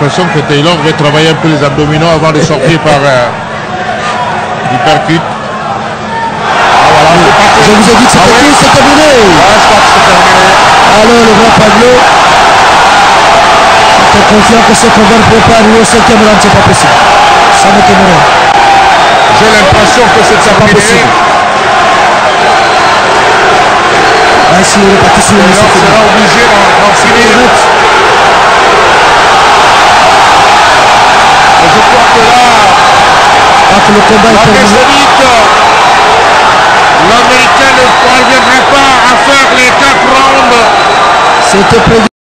l'impression que Taylor devait travailler un peu les abdominaux avant de sortir par euh, l'hypercute. Ah, Je vous ai dit que c'était tout, c'est terminé. Ouais, je crois que c'est terminé. Alors le grand Pablo, j'étais confiant que ce pouvait pas arriver au cinquième round, c'est pas possible. Ça m'étonnerait. J'ai l'impression que c'est pas possible. Ainsi, il est parti sur le obligé le combat est terminé. L'Américain ne parviendrait pas à faire les quatre rounds. C'était prévu.